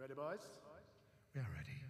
Ready, boys? We are ready.